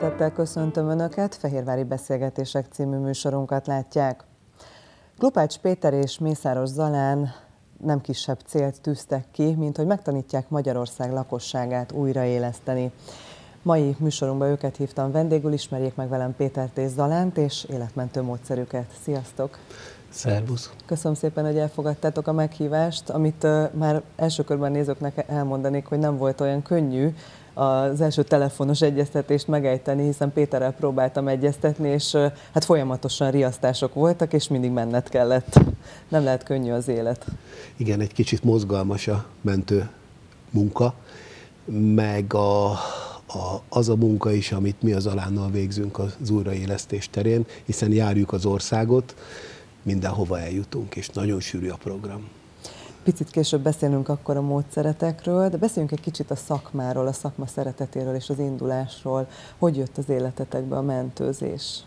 Szeretettel köszöntöm Önöket, Fehérvári Beszélgetések című műsorunkat látják. Glupács Péter és Mészáros Zalán nem kisebb célt tűztek ki, mint hogy megtanítják Magyarország lakosságát újraéleszteni. Mai műsorunkban őket hívtam vendégül, ismerjék meg velem Pétert és Zalánt és életmentő módszerüket. Sziasztok! Szervusz! Köszönöm szépen, hogy elfogadtátok a meghívást, amit már első körben nézőknek elmondanék, hogy nem volt olyan könnyű az első telefonos egyeztetést megejteni, hiszen Péterrel próbáltam egyeztetni, és hát folyamatosan riasztások voltak, és mindig menned kellett. Nem lehet könnyű az élet. Igen, egy kicsit mozgalmas a mentő munka, meg a, a, az a munka is, amit mi az alánnal végzünk az újraélesztés terén, hiszen járjuk az országot, mindenhova eljutunk, és nagyon sűrű a program. Picit később beszélünk akkor a módszeretekről, de beszéljünk egy kicsit a szakmáról, a szakma szeretetéről és az indulásról. Hogy jött az életetekbe a mentőzés?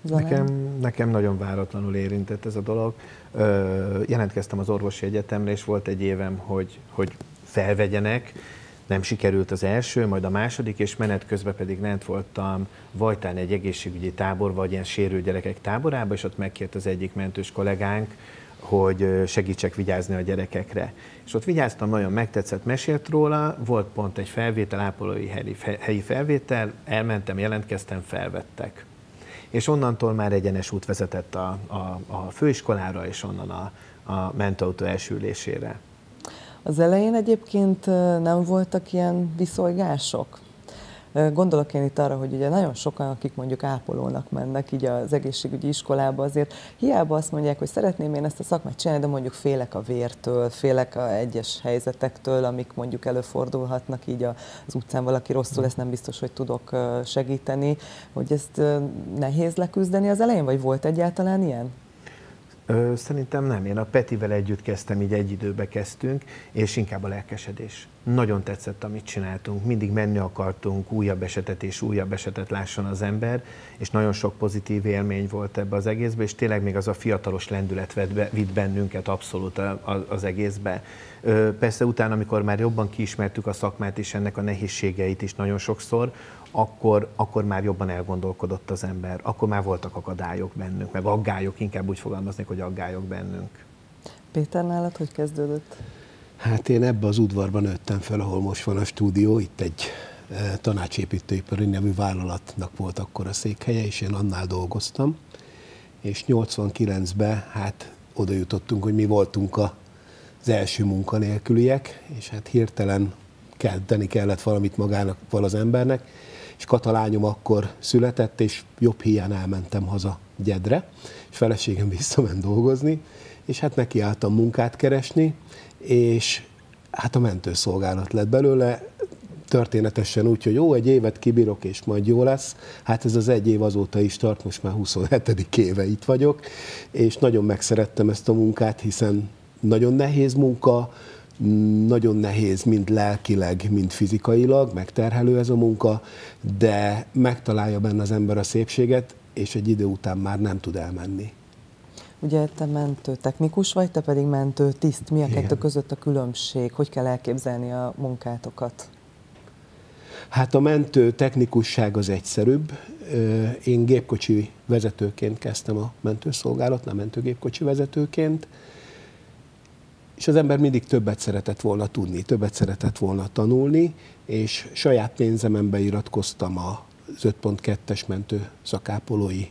Nekem, nekem nagyon váratlanul érintett ez a dolog. Ö, jelentkeztem az orvosi egyetemre, és volt egy évem, hogy, hogy felvegyenek, nem sikerült az első, majd a második, és menet közben pedig lent voltam Vajtán egy egészségügyi tábor, vagy ilyen sérült gyerekek táborába, és ott megkért az egyik mentős kollégánk, hogy segítsek vigyázni a gyerekekre. És ott vigyáztam, nagyon megtetszett, mesélt róla, volt pont egy felvétel, ápolói helyi felvétel, elmentem, jelentkeztem, felvettek. És onnantól már egyenes út vezetett a, a, a főiskolára, és onnan a, a mentőautó elsülésére. Az elején egyébként nem voltak ilyen viszolygások? Gondolok én itt arra, hogy ugye nagyon sokan, akik mondjuk ápolónak mennek így az egészségügyi iskolába, azért hiába azt mondják, hogy szeretném én ezt a szakmát csinálni, de mondjuk félek a vértől, félek a egyes helyzetektől, amik mondjuk előfordulhatnak így az utcán valaki rosszul, ezt nem biztos, hogy tudok segíteni, hogy ezt nehéz leküzdeni az elején, vagy volt egyáltalán ilyen? Ö, szerintem nem. Én a Petivel együtt kezdtem, így egy időbe kezdtünk, és inkább a lelkesedés. Nagyon tetszett, amit csináltunk. Mindig menni akartunk, újabb esetet és újabb esetet lásson az ember, és nagyon sok pozitív élmény volt ebbe az egészbe, és tényleg még az a fiatalos lendület vitt bennünket abszolút az egészbe. Persze utána, amikor már jobban kiismertük a szakmát és ennek a nehézségeit is nagyon sokszor, akkor, akkor már jobban elgondolkodott az ember, akkor már voltak akadályok bennünk, meg aggályok, inkább úgy fogalmaznék, hogy aggályok bennünk. Péter, nálad hogy kezdődött? Hát én ebbe az udvarban nőttem fel, ahol most van a stúdió, itt egy e, tanácsépítőipari nevű vállalatnak volt akkor a székhelye, és én annál dolgoztam, és 89-ben hát oda jutottunk, hogy mi voltunk az első munkanélküliek, és hát hirtelen tenni kellett valamit magának, val az embernek, és katalányom akkor született, és jobb hiány elmentem haza Gyedre, és feleségem visszament dolgozni, és hát nekiálltam munkát keresni, és hát a mentőszolgálat lett belőle, történetesen úgy, hogy jó, egy évet kibírok, és majd jó lesz. Hát ez az egy év azóta is tart, most már 27. éve itt vagyok, és nagyon megszerettem ezt a munkát, hiszen nagyon nehéz munka, nagyon nehéz, mind lelkileg, mind fizikailag, megterhelő ez a munka, de megtalálja benne az ember a szépséget, és egy idő után már nem tud elmenni. Ugye te mentő technikus vagy, te pedig mentő tiszt. Mi a kettő között a különbség? Hogy kell elképzelni a munkátokat? Hát a mentő technikusság az egyszerűbb. Én gépkocsi vezetőként kezdtem a mentőszolgálat, nem mentőgépkocsi vezetőként és az ember mindig többet szeretett volna tudni, többet szeretett volna tanulni, és saját pénzemen beiratkoztam az 5.2-es mentő szakápolói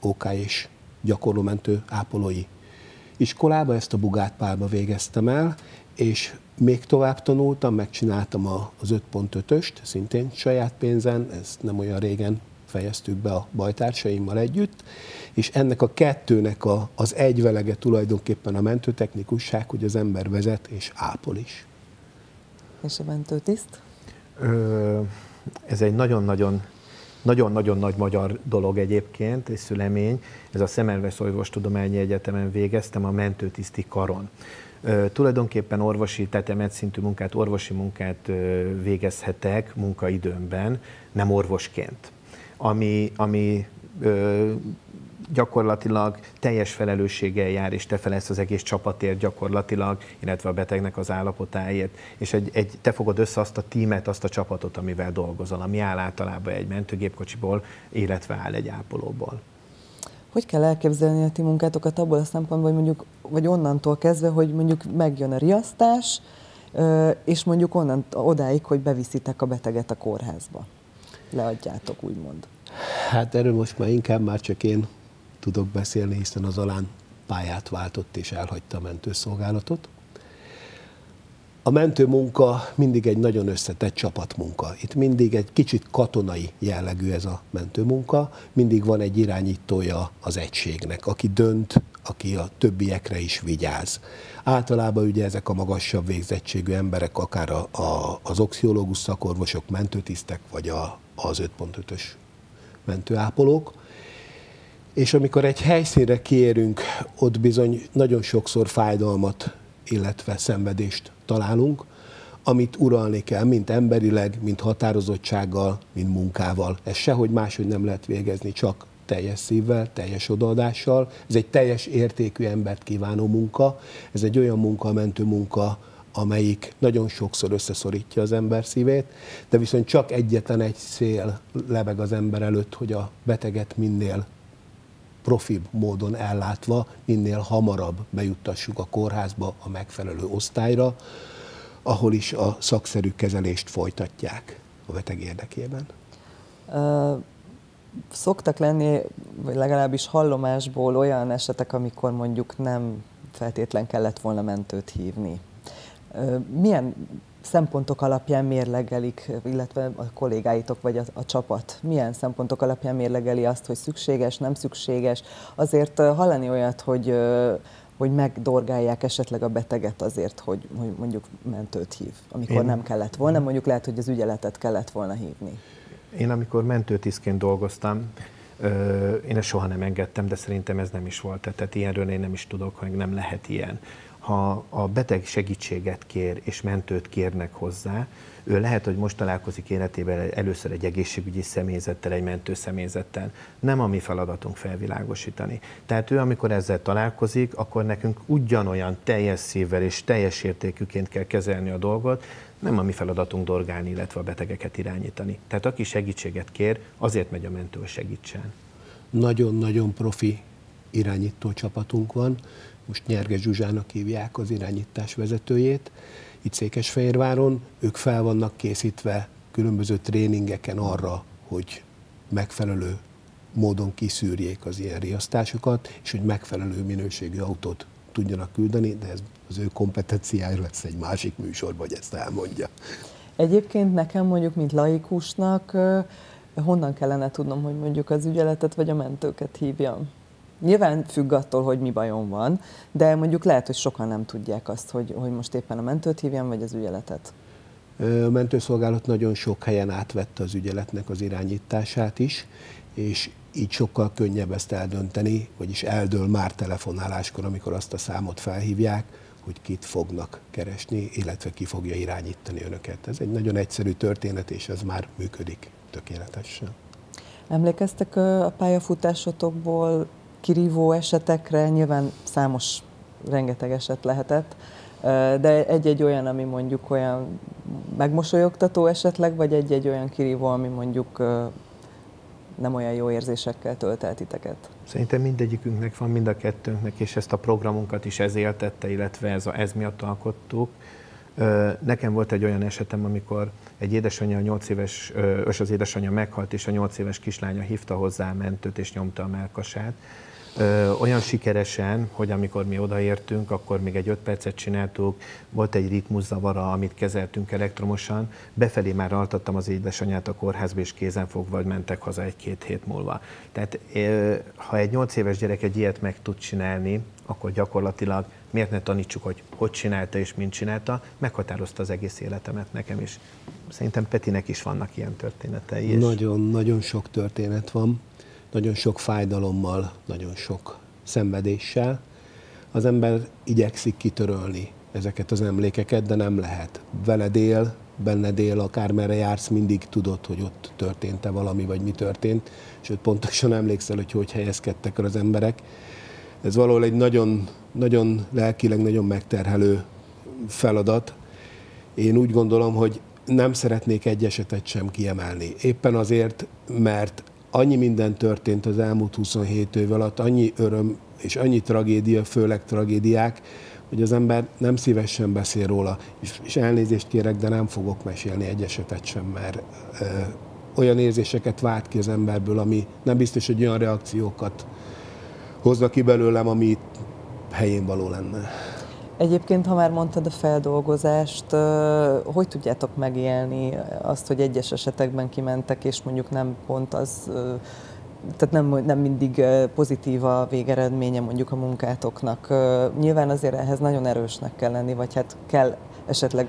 OK és gyakorló mentő ápolói iskolába, ezt a Bugát Pálba végeztem el, és még tovább tanultam, megcsináltam az 5.5-öst, szintén saját pénzen, ez nem olyan régen fejeztük be a bajtársaimmal együtt, és ennek a kettőnek a, az egyvelege tulajdonképpen a mentőtechnikusság, hogy az ember vezet és ápol is. És a mentőtiszt? Ö, ez egy nagyon-nagyon nagyon-nagyon nagy magyar dolog egyébként, és szülemény. Ez a Szemelves Orvostudományi Egyetemen végeztem a mentőtiszti karon. Ö, tulajdonképpen orvosi, tehát szintű munkát, orvosi munkát ö, végezhetek munkaidőmben, nem orvosként ami, ami ö, gyakorlatilag teljes felelősséggel jár, és te felelsz az egész csapatért gyakorlatilag, illetve a betegnek az állapotáért, és egy, egy, te fogod össze azt a tímet, azt a csapatot, amivel dolgozol, ami áll általában egy mentőgépkocsiból, illetve áll egy ápolóból. Hogy kell elképzelni a ti munkátokat abból a szempontból, hogy mondjuk, vagy onnantól kezdve, hogy mondjuk megjön a riasztás, és mondjuk onnan odáig, hogy beviszitek a beteget a kórházba? Leadjátok, úgymond. Hát erről most már inkább már csak én tudok beszélni, hiszen az alán pályát váltott és elhagyta a mentőszolgálatot. A mentőmunka mindig egy nagyon összetett csapatmunka. Itt mindig egy kicsit katonai jellegű ez a mentőmunka, mindig van egy irányítója az egységnek, aki dönt, aki a többiekre is vigyáz. Általában ugye ezek a magasabb végzettségű emberek, akár a, a, az oxiológus szakorvosok, mentőtisztek, vagy a, az 5.5-ös mentőápolók. És amikor egy helyszínre kiérünk, ott bizony nagyon sokszor fájdalmat, illetve szenvedést találunk, amit uralni kell, mint emberileg, mint határozottsággal, mint munkával. Ez sehogy máshogy nem lehet végezni, csak teljes szívvel, teljes odaadással. Ez egy teljes értékű embert kívánó munka. Ez egy olyan munka, mentő munka, amelyik nagyon sokszor összeszorítja az ember szívét, de viszont csak egyetlen egy szél lebeg az ember előtt, hogy a beteget minél profibb módon ellátva, minél hamarabb bejuttassuk a kórházba, a megfelelő osztályra, ahol is a szakszerű kezelést folytatják a beteg érdekében. Uh, szoktak lenni, vagy legalábbis hallomásból olyan esetek, amikor mondjuk nem feltétlen kellett volna mentőt hívni. Milyen szempontok alapján mérlegelik, illetve a kollégáitok vagy a, a csapat, milyen szempontok alapján mérlegeli azt, hogy szükséges, nem szükséges? Azért hallani olyat, hogy hogy megdorgálják esetleg a beteget azért, hogy, hogy mondjuk mentőt hív, amikor Én... nem kellett volna, mondjuk lehet, hogy az ügyeletet kellett volna hívni. Én amikor mentőtisztként dolgoztam, én ezt soha nem engedtem, de szerintem ez nem is volt. Tehát ilyenről én nem is tudok, hogy nem lehet ilyen ha a beteg segítséget kér és mentőt kérnek hozzá, ő lehet, hogy most találkozik életében először egy egészségügyi személyzettel, egy mentő személyzettel. Nem a mi feladatunk felvilágosítani. Tehát ő, amikor ezzel találkozik, akkor nekünk ugyanolyan teljes szívvel és teljes értékűként kell kezelni a dolgot, nem a mi feladatunk dorgálni, illetve a betegeket irányítani. Tehát aki segítséget kér, azért megy a mentő, hogy segítsen. Nagyon-nagyon profi irányító csapatunk van most Nyerge Zsuzsának hívják az irányítás vezetőjét, itt Székesfehérváron, ők fel vannak készítve különböző tréningeken arra, hogy megfelelő módon kiszűrjék az ilyen riasztásokat, és hogy megfelelő minőségű autót tudjanak küldeni, de ez az ő kompetenciája lesz egy másik műsorban, hogy ezt elmondja. Egyébként nekem mondjuk, mint laikusnak, honnan kellene tudnom, hogy mondjuk az ügyeletet vagy a mentőket hívjam? Nyilván függ attól, hogy mi bajom van, de mondjuk lehet, hogy sokan nem tudják azt, hogy, hogy most éppen a mentőt hívjam, vagy az ügyeletet. A mentőszolgálat nagyon sok helyen átvette az ügyeletnek az irányítását is, és így sokkal könnyebb ezt eldönteni, vagyis eldől már telefonáláskor, amikor azt a számot felhívják, hogy kit fognak keresni, illetve ki fogja irányítani önöket. Ez egy nagyon egyszerű történet, és ez már működik tökéletesen. Emlékeztek a pályafutásotokból kirívó esetekre, nyilván számos, rengeteg eset lehetett, de egy-egy olyan, ami mondjuk olyan megmosolyogtató esetleg, vagy egy-egy olyan kirívó, ami mondjuk nem olyan jó érzésekkel tölt el titeket? Szerintem mindegyikünknek van, mind a kettőnknek, és ezt a programunkat is ez éltette, illetve ez, a, ez miatt alkottuk. Nekem volt egy olyan esetem, amikor egy édesanyja, a 8 éves, és az édesanyja meghalt, és a 8 éves kislánya hívta hozzá a mentőt, és nyomta a melkasát Olyan sikeresen, hogy amikor mi odaértünk, akkor még egy öt percet csináltuk, volt egy ritmuszavara, amit kezeltünk elektromosan, befelé már altattam az édesanyát a kórházba, és kézenfogva mentek haza egy-két hét múlva. Tehát ha egy nyolc éves gyerek egy ilyet meg tud csinálni, akkor gyakorlatilag miért ne tanítsuk, hogy hogy csinálta és mint csinálta, meghatározta az egész életemet nekem is. Szerintem Petinek is vannak ilyen történetei. Nagyon, nagyon sok történet van nagyon sok fájdalommal, nagyon sok szenvedéssel. Az ember igyekszik kitörölni ezeket az emlékeket, de nem lehet. Veled él, benned él, akármerre jársz, mindig tudod, hogy ott történt-e valami, vagy mi történt, sőt pontosan emlékszel, hogy hogy helyezkedtek el az emberek. Ez valahol egy nagyon, nagyon lelkileg nagyon megterhelő feladat. Én úgy gondolom, hogy nem szeretnék egy esetet sem kiemelni. Éppen azért, mert annyi minden történt az elmúlt 27 év alatt, annyi öröm és annyi tragédia, főleg tragédiák, hogy az ember nem szívesen beszél róla. És, és elnézést kérek, de nem fogok mesélni egy esetet sem, mert ö, olyan érzéseket vált ki az emberből, ami nem biztos, hogy olyan reakciókat hoznak ki belőlem, ami helyén való lenne. Egyébként, ha már mondtad a feldolgozást, hogy tudjátok megélni azt, hogy egyes esetekben kimentek, és mondjuk nem pont az, tehát nem, nem mindig pozitív a végeredménye mondjuk a munkátoknak. Nyilván azért ehhez nagyon erősnek kell lenni, vagy hát kell esetleg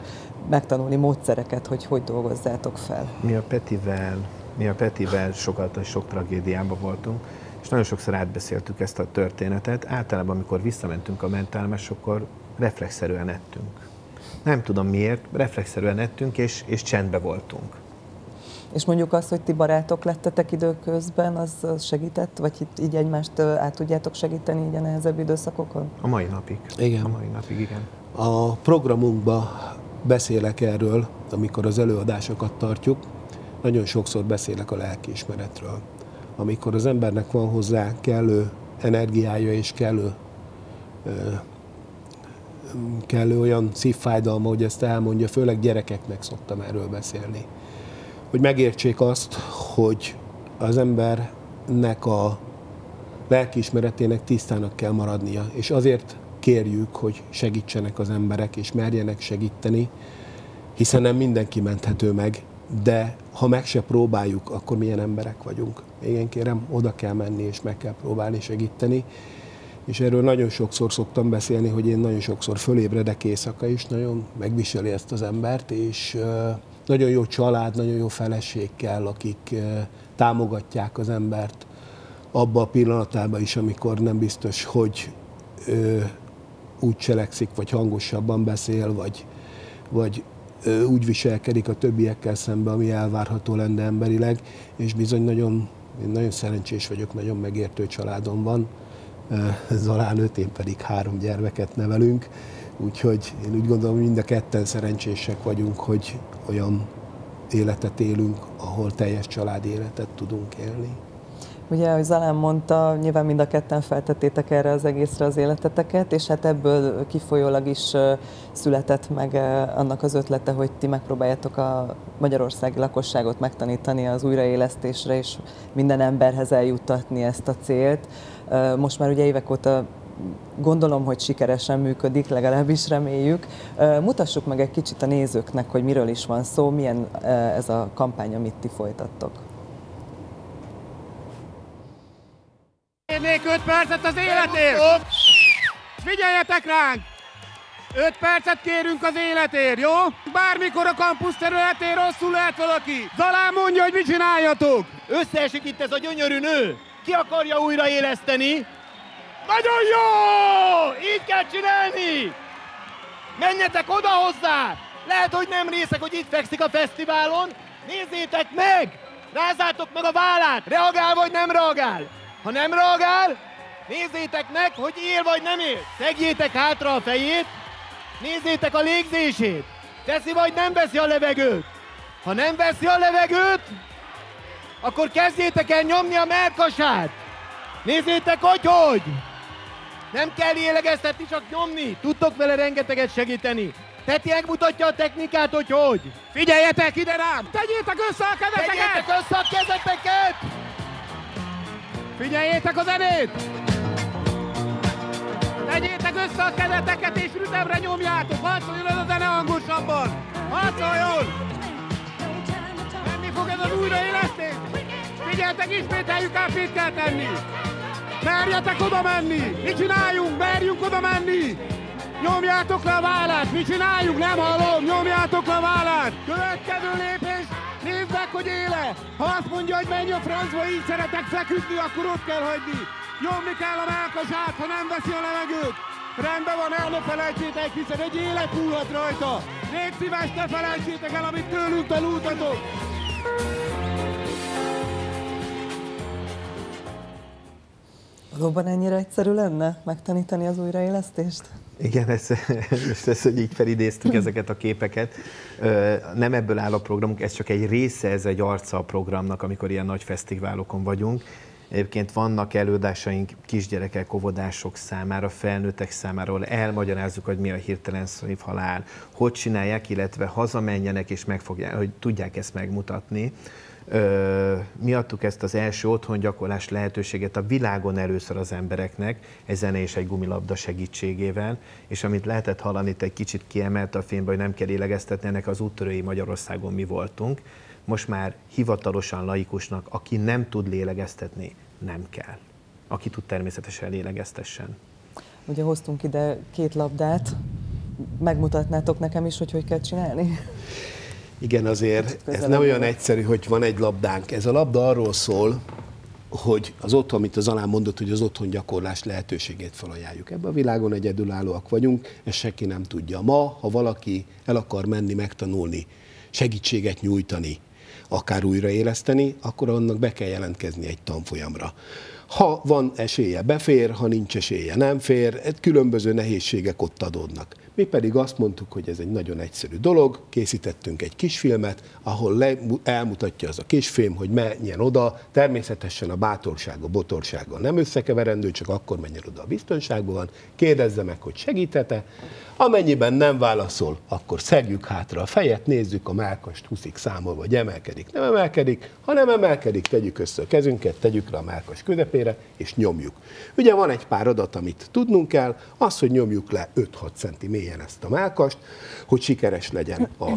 megtanulni módszereket, hogy hogy dolgozzátok fel. Mi a Petivel, mi a Petivel sokat, sok tragédiában voltunk, és nagyon sokszor átbeszéltük ezt a történetet. Általában, amikor visszamentünk a mentálmesokkor, reflexzerűen ettünk. Nem tudom miért, reflexzerűen ettünk, és, és csendbe voltunk. És mondjuk az, hogy ti barátok lettetek időközben, az segített? Vagy itt így egymást át tudjátok segíteni így a nehezebb időszakokon? A mai napig. Igen. A mai napig, igen. A programunkban beszélek erről, amikor az előadásokat tartjuk, nagyon sokszor beszélek a lelkiismeretről. Amikor az embernek van hozzá kellő energiája és kellő kellő olyan szívfájdalma, hogy ezt elmondja, főleg gyerekeknek szoktam erről beszélni. Hogy megértsék azt, hogy az embernek a lelkiismeretének tisztának kell maradnia, és azért kérjük, hogy segítsenek az emberek, és merjenek segíteni, hiszen nem mindenki menthető meg, de ha meg se próbáljuk, akkor milyen emberek vagyunk. Igen, kérem, oda kell menni, és meg kell próbálni segíteni, és erről nagyon sokszor szoktam beszélni, hogy én nagyon sokszor fölébredek éjszaka is, nagyon megviseli ezt az embert, és nagyon jó család, nagyon jó feleség kell, akik támogatják az embert abba a pillanatában is, amikor nem biztos, hogy úgy cselekszik, vagy hangosabban beszél, vagy, vagy úgy viselkedik a többiekkel szemben, ami elvárható lenne emberileg, és bizony nagyon, én nagyon szerencsés vagyok, nagyon megértő családom van, Zalán öt, én pedig három gyermeket nevelünk, úgyhogy én úgy gondolom, hogy mind a ketten szerencsések vagyunk, hogy olyan életet élünk, ahol teljes családi életet tudunk élni. Ugye, ahogy Zalán mondta, nyilván mind a ketten feltettétek erre az egészre az életeteket, és hát ebből kifolyólag is született meg annak az ötlete, hogy ti megpróbáljátok a magyarországi lakosságot megtanítani az újraélesztésre, és minden emberhez eljuttatni ezt a célt. Most már ugye évek óta gondolom, hogy sikeresen működik, legalábbis reméljük. Mutassuk meg egy kicsit a nézőknek, hogy miről is van szó, milyen ez a kampány, amit ti folytattok. Kérnék 5 percet az életért! Figyeljetek ránk! 5 percet kérünk az életért, jó? Bármikor a kampusz területén rosszul lehet valaki. Zalán mondja, hogy mit csináljatok! Összeesik itt ez a gyönyörű nő! Ki akarja újraéleszteni? Nagyon jó! Így kell csinálni! Menjetek oda hozzá! Lehet, hogy nem részek, hogy itt fekszik a fesztiválon. Nézzétek meg! Rázátok meg a vállát! Reagál vagy nem reagál? Ha nem reagál, nézzétek meg, hogy él vagy nem él. Szegjétek hátra a fejét, nézzétek a légzését. Teszi vagy nem veszi a levegőt. Ha nem veszi a levegőt, akkor kezdjétek el nyomni a melkasát. Nézzétek, hogy hogy! Nem kell lélegeztetni, csak nyomni. Tudtok vele rengeteget segíteni. Teti megmutatja a technikát, hogy hogy. Figyeljetek ide rám! Tegyétek össze a kezeteket! Tegyétek össze a kezeteket! Figyeljetek a zenét! Tegyétek össze a kezeteket és rütemre nyomjátok! Harcoljon ez a zene hangosabban! Harcoljon! Újraélesztés! Figyeljetek, ismételjük át, mit kell tenni! Merjetek oda menni! Mit csináljunk? Merjünk oda menni! Nyomjátok le a vállát! Mit csináljuk? Nem hallom! Nyomjátok le a vállát! Következő lépés! Nézd meg, hogy éle! Ha azt mondja, hogy menj a francba, így szeretek feküdni, akkor ott kell hagyni. Nyomni kell a melkasát, ha nem veszi a levegőt. Rendben van, el ne felejtsétek, hiszen egy élet múlhat rajta. Légy szíves, ne felejtsétek el, amit tőlünk tanultatok. Valóban ennyire egyszerű lenne megtanítani az újraélesztést? Igen, ez, ez, ez, hogy így felidéztük ezeket a képeket. Nem ebből áll a programunk, ez csak egy része, ez egy arca a programnak, amikor ilyen nagy fesztiválokon vagyunk. Egyébként vannak előadásaink kisgyerekek, óvodások számára, felnőttek számára, ahol elmagyarázzuk, hogy mi a hirtelen halál, hogy csinálják, illetve hazamenjenek és megfogják, hogy tudják ezt megmutatni. Ö, mi adtuk ezt az első otthongyakorlás lehetőséget a világon először az embereknek, egy zene és egy gumilabda segítségével, és amit lehetett hallani, itt egy kicsit kiemelt a filmben, hogy nem kell lélegeztetni, ennek az úttörői Magyarországon mi voltunk. Most már hivatalosan laikusnak, aki nem tud lélegeztetni, nem kell. Aki tud természetesen lélegeztessen. Ugye hoztunk ide két labdát, megmutatnátok nekem is, hogy hogy kell csinálni? Igen, azért ez nem olyan egyszerű, hogy van egy labdánk. Ez a labda arról szól, hogy az otthon, amit az alán mondott, hogy az otthon gyakorlás lehetőségét felajánljuk. Ebben a világon egyedülállóak vagyunk, ezt senki nem tudja. Ma, ha valaki el akar menni, megtanulni, segítséget nyújtani, akár újraéleszteni, akkor annak be kell jelentkezni egy tanfolyamra. Ha van esélye, befér, ha nincs esélye, nem fér, különböző nehézségek ott adódnak. Mi pedig azt mondtuk, hogy ez egy nagyon egyszerű dolog, készítettünk egy kisfilmet, ahol le, elmutatja az a kisfilm, hogy menjen oda, természetesen a bátorság a botorsággal nem összekeverendő, csak akkor menjen oda a biztonságban van, kérdezze meg, hogy segítete, amennyiben nem válaszol, akkor szegjük hátra a fejet, nézzük a melkast 20 számol, vagy emelkedik, nem emelkedik, ha nem emelkedik, tegyük össze a kezünket, tegyük le a melkas közepére, és nyomjuk. Ugye van egy pár adat, amit tudnunk kell, az, hogy nyomjuk le 5-6 centi mélyen ezt a melkast, hogy sikeres legyen a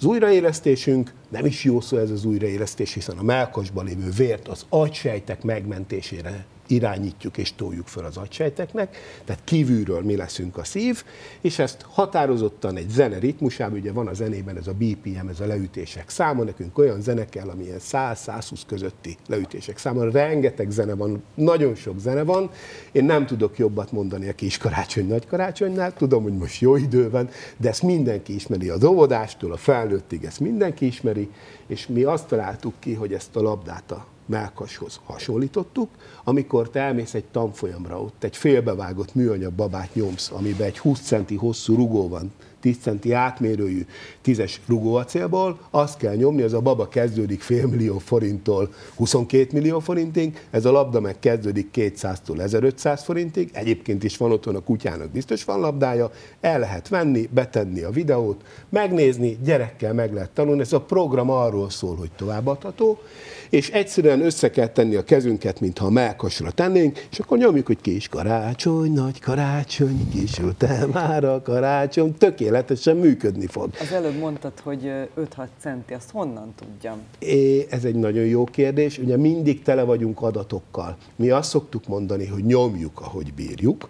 az újraélesztésünk, nem is jó szó ez az újraélesztés, hiszen a melkasban lévő vért az agysejtek megmentésére irányítjuk és toljuk fel az agysejteknek, tehát kívülről mi leszünk a szív, és ezt határozottan egy zene ritmusában, ugye van a zenében ez a BPM, ez a leütések száma, nekünk olyan zene kell, amilyen 100-120 közötti leütések száma, rengeteg zene van, nagyon sok zene van, én nem tudok jobbat mondani a kis karácsony, nagy karácsonynál, tudom, hogy most jó idő van, de ezt mindenki ismeri az óvodástól, a felnőttig ezt mindenki ismeri, és mi azt találtuk ki, hogy ezt a labdát a melkashoz hasonlítottuk, amikor te elmész egy tanfolyamra, ott egy félbevágott műanyag babát nyomsz, amiben egy 20 centi hosszú rugó van, 10 centi átmérőjű tízes rugóacélból, azt kell nyomni, ez a baba kezdődik fél millió forinttól 22 millió forintig, ez a labda meg kezdődik 200-tól 1500 forintig, egyébként is van otthon a kutyának biztos van labdája, el lehet venni, betenni a videót, megnézni, gyerekkel meg lehet tanulni, ez a program arról szól, hogy továbbadható, és egyszerűen össze kell tenni a kezünket, mintha a melkasra tennénk, és akkor nyomjuk, hogy kis karácsony, nagy karácsony, kisült már a karácsony, tökéletesen működni fog. Az előbb mondtad, hogy 5-6 centi, azt honnan tudjam? É, ez egy nagyon jó kérdés, ugye mindig tele vagyunk adatokkal. Mi azt szoktuk mondani, hogy nyomjuk, ahogy bírjuk,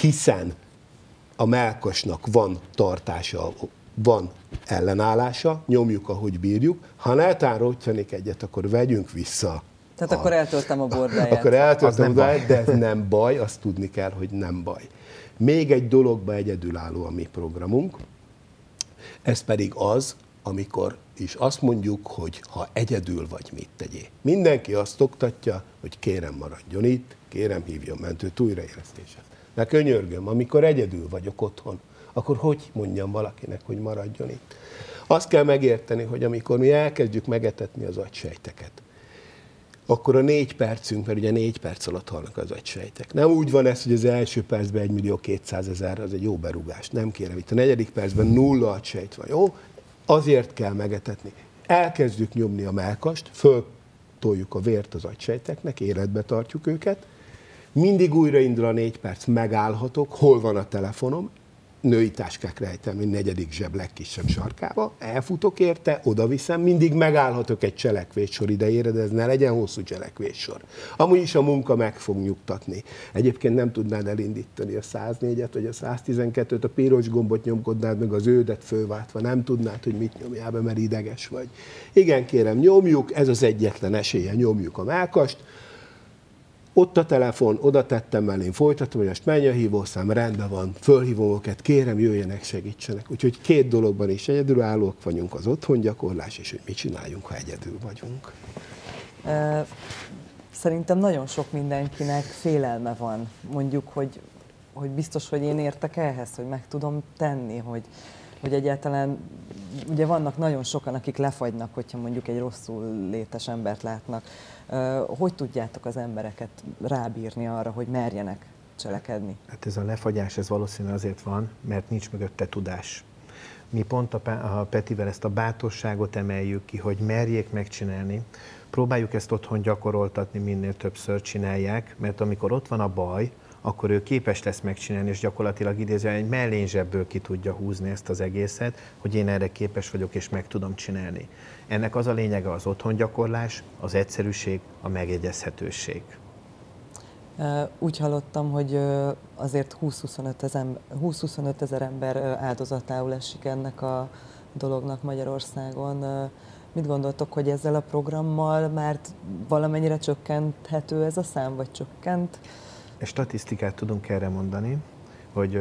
hiszen a melkasnak van tartása van ellenállása, nyomjuk, ahogy bírjuk. Ha netán rottyanik egyet, akkor vegyünk vissza. Tehát a, akkor eltöltem a bordáját. Akkor eltöltem a bordáját, de ez nem baj, azt tudni kell, hogy nem baj. Még egy dologba egyedülálló a mi programunk, ez pedig az, amikor is azt mondjuk, hogy ha egyedül vagy, mit tegyél. Mindenki azt oktatja, hogy kérem maradjon itt, kérem hívjon mentőt újraélesztéshez. De könyörgöm, amikor egyedül vagyok otthon, akkor hogy mondjam valakinek, hogy maradjon itt? Azt kell megérteni, hogy amikor mi elkezdjük megetetni az agysejteket, akkor a négy percünk, mert ugye négy perc alatt halnak az agysejtek. Nem úgy van ez, hogy az első percben 1 millió 200 ezer, az egy jó berúgás. Nem kérem, itt a negyedik percben nulla agysejt van, jó? Azért kell megetetni. Elkezdjük nyomni a melkast, föltoljuk a vért az agysejteknek, életbe tartjuk őket, mindig újraindul a négy perc, megállhatok, hol van a telefonom, női táskák rejtem, mint negyedik zseb legkisebb sarkába, elfutok érte, oda viszem, mindig megállhatok egy cselekvéssor idejére, de ez ne legyen hosszú cselekvéssor. Amúgy is a munka meg fog nyugtatni. Egyébként nem tudnád elindítani a 104-et, vagy a 112-t, a piros gombot nyomkodnád meg az ődet fölváltva, nem tudnád, hogy mit nyomjál be, mert ideges vagy. Igen, kérem, nyomjuk, ez az egyetlen esélye, nyomjuk a mákast, ott a telefon, oda tettem mellé, én folytatom, hogy most menj a hívószám, rendben van, fölhívom őket, kérem, jöjjenek, segítsenek. Úgyhogy két dologban is egyedülállók vagyunk, az otthon gyakorlás, és hogy mit csináljunk, ha egyedül vagyunk. Szerintem nagyon sok mindenkinek félelme van, mondjuk, hogy, hogy biztos, hogy én értek ehhez, hogy meg tudom tenni, hogy, hogy egyáltalán, ugye vannak nagyon sokan, akik lefagynak, hogyha mondjuk egy rosszul létes embert látnak. Hogy tudjátok az embereket rábírni arra, hogy merjenek cselekedni? Hát ez a lefagyás, ez valószínűleg azért van, mert nincs mögötte tudás. Mi pont a Petivel ezt a bátorságot emeljük ki, hogy merjék megcsinálni, Próbáljuk ezt otthon gyakoroltatni, minél többször csinálják, mert amikor ott van a baj, akkor ő képes lesz megcsinálni, és gyakorlatilag idézően egy mellényzsebből ki tudja húzni ezt az egészet, hogy én erre képes vagyok, és meg tudom csinálni. Ennek az a lényege az otthongyakorlás, az egyszerűség, a megegyezhetőség. Úgy hallottam, hogy azért 20-25 ezer ember áldozatául esik ennek a dolognak Magyarországon. Mit gondoltok, hogy ezzel a programmal már valamennyire csökkenthető ez a szám, vagy csökkent? Statisztikát tudunk erre mondani, hogy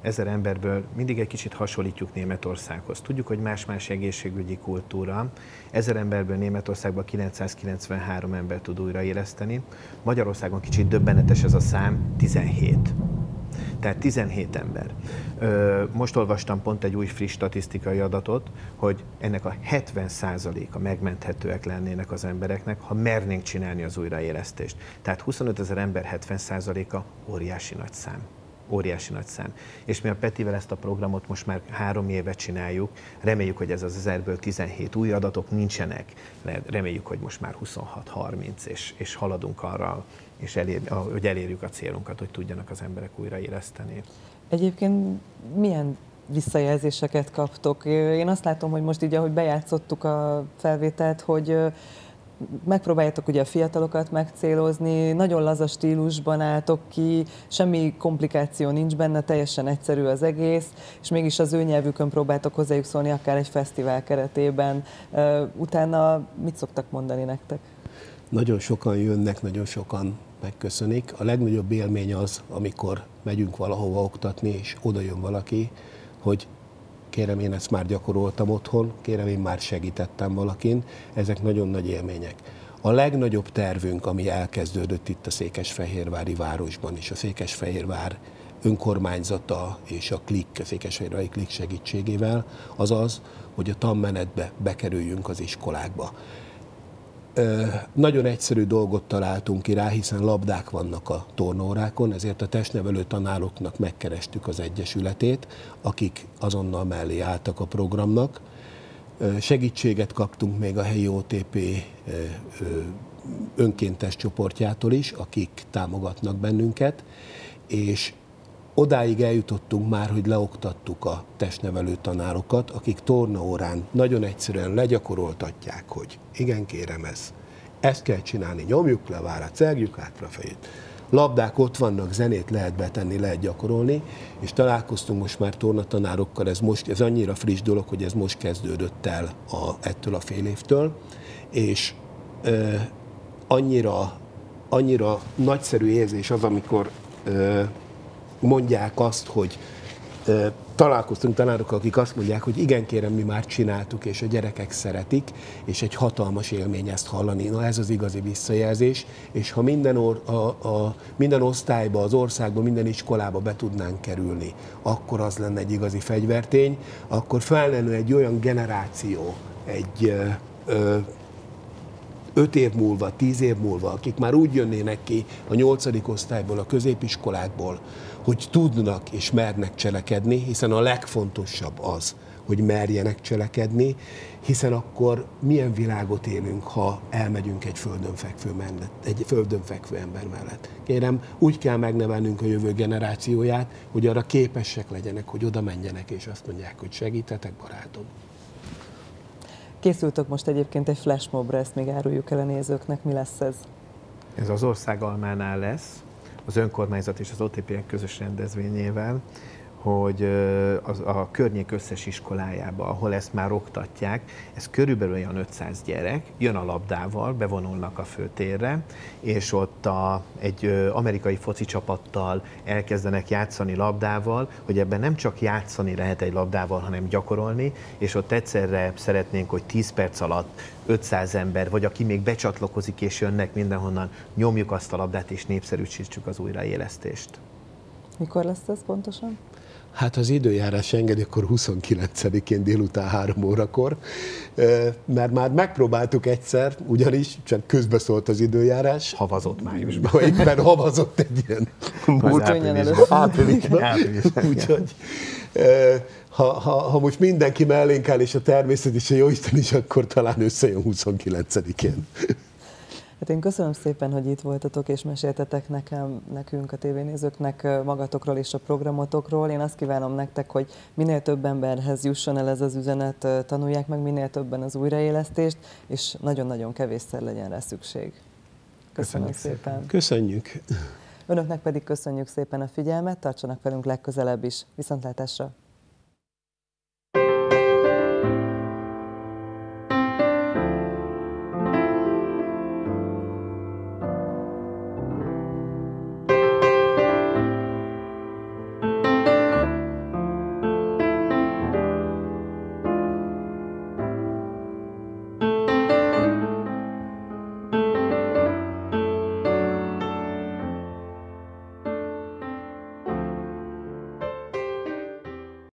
ezer emberből mindig egy kicsit hasonlítjuk Németországhoz. Tudjuk, hogy más-más egészségügyi kultúra. Ezer emberből Németországban 993 ember tud újraéleszteni. Magyarországon kicsit döbbenetes ez a szám, 17 tehát 17 ember. Most olvastam pont egy új friss statisztikai adatot, hogy ennek a 70%-a megmenthetőek lennének az embereknek, ha mernénk csinálni az újraélesztést. Tehát 25 ezer ember 70%-a óriási nagy szám óriási nagy szám. És mi a Petivel ezt a programot most már három éve csináljuk, reméljük, hogy ez az ezerből 17 új adatok nincsenek, reméljük, hogy most már 26-30, és, és haladunk arra és elér, hogy elérjük a célunkat, hogy tudjanak az emberek újraéleszteni. Egyébként milyen visszajelzéseket kaptok? Én azt látom, hogy most így, ahogy bejátszottuk a felvételt, hogy megpróbáljátok ugye a fiatalokat megcélozni, nagyon laza stílusban álltok ki, semmi komplikáció nincs benne, teljesen egyszerű az egész, és mégis az ő nyelvükön próbáltok hozzájuk szólni, akár egy fesztivál keretében. Utána mit szoktak mondani nektek? Nagyon sokan jönnek, nagyon sokan megköszönik. A legnagyobb élmény az, amikor megyünk valahova oktatni, és oda jön valaki, hogy kérem, én ezt már gyakoroltam otthon, kérem, én már segítettem valakin. Ezek nagyon nagy élmények. A legnagyobb tervünk, ami elkezdődött itt a Székesfehérvári városban, és a Székesfehérvár önkormányzata és a klik, a Székesfehérvári klik segítségével, az az, hogy a tanmenetbe bekerüljünk az iskolákba nagyon egyszerű dolgot találtunk ki rá, hiszen labdák vannak a tornórákon, ezért a testnevelő tanároknak megkerestük az egyesületét, akik azonnal mellé álltak a programnak. Segítséget kaptunk még a helyi OTP önkéntes csoportjától is, akik támogatnak bennünket, és odáig eljutottunk már, hogy leoktattuk a testnevelő tanárokat, akik tornaórán nagyon egyszerűen legyakoroltatják, hogy igen kérem ez, ezt kell csinálni, nyomjuk le várat, cegjük a fejét. Labdák ott vannak, zenét lehet betenni, lehet gyakorolni, és találkoztunk most már tornatanárokkal, ez, most, ez annyira friss dolog, hogy ez most kezdődött el a, ettől a fél évtől, és e, annyira, annyira nagyszerű érzés az, amikor e, mondják azt, hogy találkoztunk tanárokkal, akik azt mondják, hogy igen, kérem, mi már csináltuk, és a gyerekek szeretik, és egy hatalmas élmény ezt hallani. Na ez az igazi visszajelzés, és ha minden, or, a, a, minden osztályba, az országban, minden iskolába be tudnánk kerülni, akkor az lenne egy igazi fegyvertény, akkor felnőne egy olyan generáció, egy ö, ö, öt év múlva, tíz év múlva, akik már úgy jönnének ki a nyolcadik osztályból, a középiskolákból, hogy tudnak és mernek cselekedni, hiszen a legfontosabb az, hogy merjenek cselekedni, hiszen akkor milyen világot élünk, ha elmegyünk egy földön fekvő, mellett, egy földön fekvő ember mellett. Kérem, úgy kell megnevelnünk a jövő generációját, hogy arra képesek legyenek, hogy oda menjenek, és azt mondják, hogy segítetek, barátom. Készültök most egyébként egy flashmobra, ezt még áruljuk el a nézőknek, mi lesz ez? Ez az ország almánál lesz, az önkormányzat és az OTP közös rendezvényével, hogy az, a környék összes iskolájába, ahol ezt már oktatják, ez körülbelül olyan 500 gyerek, jön a labdával, bevonulnak a főtérre, és ott a, egy amerikai foci csapattal elkezdenek játszani labdával, hogy ebben nem csak játszani lehet egy labdával, hanem gyakorolni, és ott egyszerre szeretnénk, hogy 10 perc alatt 500 ember, vagy aki még becsatlakozik és jönnek mindenhonnan, nyomjuk azt a labdát és népszerűsítsük az újraélesztést. Mikor lesz ez pontosan? Hát az időjárás engedi, akkor 29-én délután 3 órakor, mert már megpróbáltuk egyszer, ugyanis csak közbeszólt az időjárás. Havazott májusban. Éppen havazott egy ilyen múlt áprilisban. Úgyhogy ha, ha, ha most mindenki mellénk áll, és a természet és a jóisten is, akkor talán összejön 29-én. Hát én köszönöm szépen, hogy itt voltatok és meséltetek nekem, nekünk, a tévénézőknek magatokról és a programotokról. Én azt kívánom nektek, hogy minél több emberhez jusson el ez az üzenet, tanulják meg minél többen az újraélesztést, és nagyon-nagyon kevésszer legyen rá szükség. Köszönöm Köszönjük szépen. szépen. Köszönjük. Önöknek pedig köszönjük szépen a figyelmet, tartsanak velünk legközelebb is. Viszontlátásra!